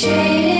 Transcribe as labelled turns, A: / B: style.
A: Shaded